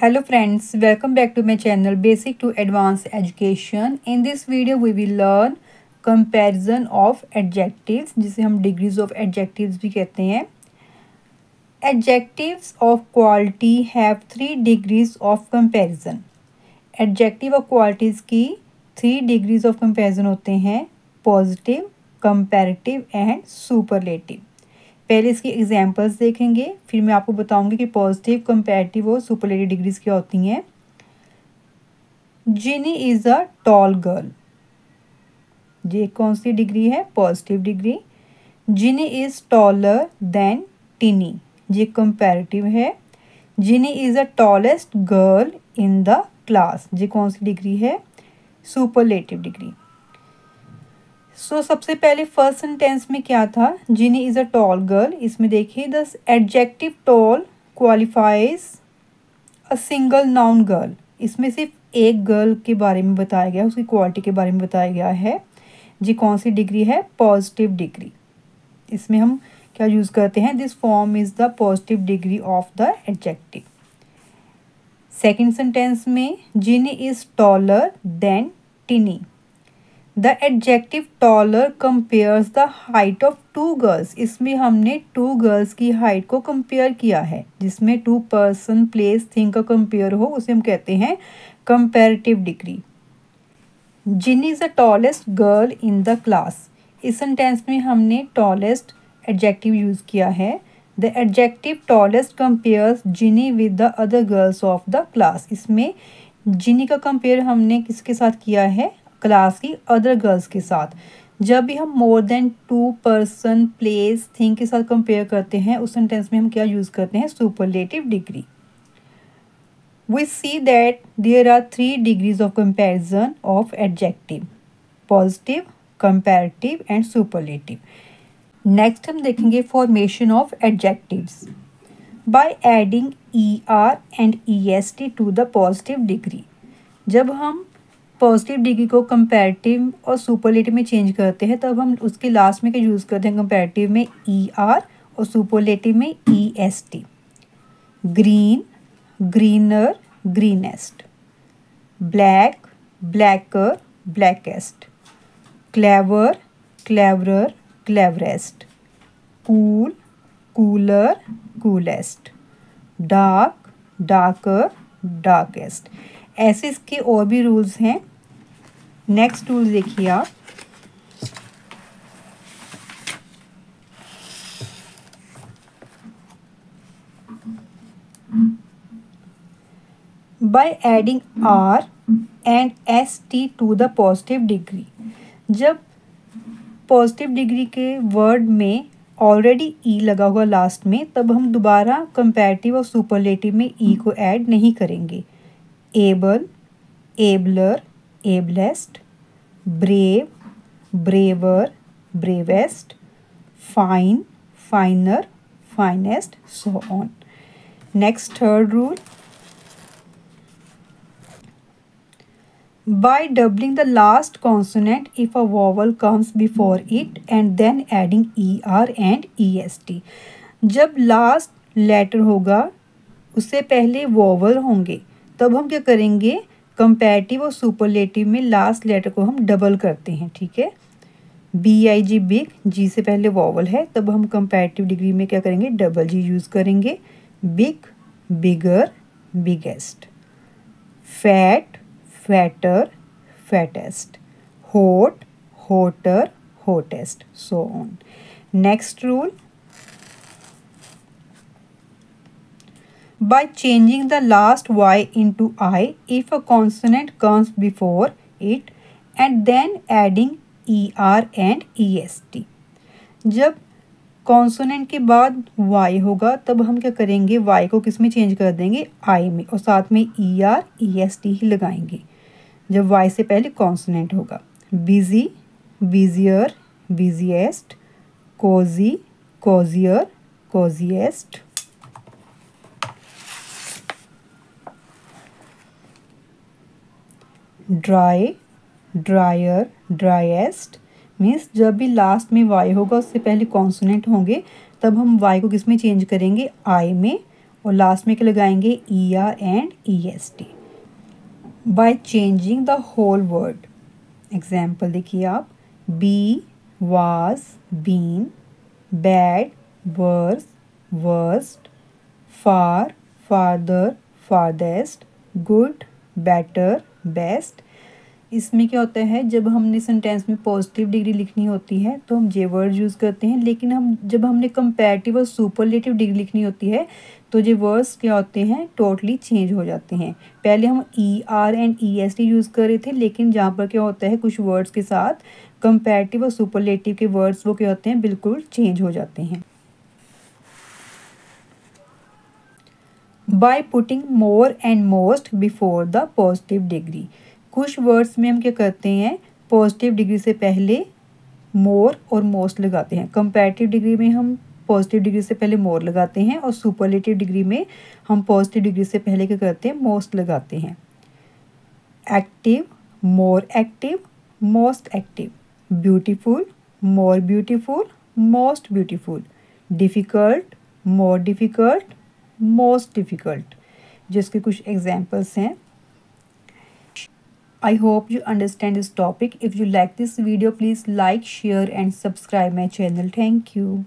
Hello friends, welcome back to my channel Basic to Advanced Education. In this video we will learn comparison of adjectives जिसे हम degrees of adjectives भी कहते हैं Adjectives of quality have three degrees of comparison. Adjective of qualities की three degrees of comparison होते हैं positive, comparative and superlative. पहले इसकी एग्जाम्पल्स देखेंगे, फिर मैं आपको बताऊँगी कि पॉजिटिव कंपेरेटिव और सुपरलेटिव डिग्रीज क्या होती हैं। Jini is a tall girl ये कौन सी डिग्री है? Positive degree Jini is taller than Tini ये कंपेरेटिव है। Jini is a tallest girl in the class ये कौन सी डिग्री है? सुपरलेटिव डिग्री सो so, सबसे पहले फ़र्स्ट सेंटेंस में क्या था? Jini is a tall girl इसमें देखिए the adjective tall qualifies a single noun girl इसमें सिर्फ़ एक गर्ल के बारे में बताया गया उसकी क्वालिटी के बारे में बताया गया है। जी कौन सी डिग्री है? पॉजिटिव डिग्री इसमें हम क्या यूज़ करते हैं? This form is the positive degree of the adjective second sentence में Ginny is taller than Tiny the adjective taller compares the height of two girls इसमें हमने टू गर्ल्स की हाइट को कंपेयर किया है, जिसमें टू पर्सन प्लेस थिंग का compare हो, उसे हम कहते हैं comparative degree Ginny is the tallest girl in the class इस सेंटेंस में हमने टॉलेस्ट एडजेक्टिव यूज़ किया है. The adjective tallest compares Ginny with the other girls of the class इसमें जिनी का कंपेयर हमने किसके साथ किया है? क्लास की अदर गर्ल्स के साथ। जब भी हम more than two person place thing के साथ कंपेयर करते हैं, उस सेंटेंस में हम क्या यूज़ करते हैं? Superlative degree we see that there are three degrees of comparison of adjective positive comparative and superlative next हम देखेंगे formation of adjectives by adding E R and E S T to the positive degree जब हम positive degree को comparative और superlative में change करते हैं, तब हम उसके लास्ट में क्या यूज़ करते हैं? कंपेरेटिव में ई e आर और सुपरलेटिव में E S T green greener greenest black blacker blackest clever cleverer cleverest cool cooler coolest dark darker darkest ऐसे इसके और भी रूल्स हैं। नेक्स्ट टूल देखिए आप। By adding r and st to the positive degree, जब positive degree के word में ऑलरेडी ई e लगा हुआ लास्ट में, तब हम दोबारा कंपैरेटिव और सुपरलेटिव में ई e को ऐड नहीं करेंगे। Able abler ablest brave, braver, bravest, fine, finer, finest, so on. Next, third rule. By doubling the last consonant if a vowel comes before it and then adding er and est. जब last letter होगा उससे पहले vowel होंगे तब हम क्या करेंगे comparative और सुपरलेटिव में लास्ट लेटर को हम डबल करते हैं, ठीक है? बी आई जी बिग जी से पहले वॉवल है, तब हम कंपेरेटिव डिग्री में क्या करेंगे? डबल जी यूज़ करेंगे। Big bigger biggest fat fatter fattest hot hotter hottest so on next rule by changing the last y into i if a consonant comes before it and then adding er and est. जब consonant के बाद y होगा, तब हम क्या करेंगे? y को किसमें चेंज कर देंगे? i में। और साथ में E R E S T ही लगाएँगे। जब y से पहले कॉन्सोनेंट होगा। Busy busier busiest cosy cosier cosiest dry drier driest means जब भी लास्ट में वाई होगा, उससे पहले कॉन्सोनेंट होंगे, तब हम वाई को किसमें चेंज करेंगे? आई में और लास्ट में क्या लगाएँगे? E R and E S T by changing the whole word example देखिए आप be was been bad worse worst far farther farthest good better best. इसमें क्या होता है, जब हमने सेंटेंस में पॉजिटिव डिग्री लिखनी होती है तो हम जे वर्ड यूज़ करते हैं, लेकिन हम, जब हमने कंपेरेटिव और सुपरलेटिव डिग्री लिखनी होती है तो ये वर्ड्स क्या होते हैं टोटली चेंज हो जाते हैं। पहले हम E R and E S T use कर रहे थे, लेकिन जहाँ पर क्या होता है, कुछ वर्ड्स के साथ कंपेरेटिव और सुपरलेटिव के वर्ड्स वो क्या होते हैं, बिल्कुल चेंज हो जाते हैं। By putting more and most before the positive degree कुछ वर्ड्स में हम क्या करते हैं? पॉजिटिव डिग्री से पहले मोर और मोस्ट लगाते हैं। कंपेरेटिव डिग्री में हम पॉजिटिव डिग्री से पहले मोर लगाते हैं और सुपरलेटिव डिग्री में हम पॉजिटिव डिग्री से पहले क्या करते हैं? मोस्ट लगाते हैं। Active more active most active beautiful more beautiful most beautiful difficult more difficult most difficult जिसके कुछ एग्जाम्पल्स हैं I hope you understand this topic. If you like this video, please like, share and subscribe my channel. Thank you.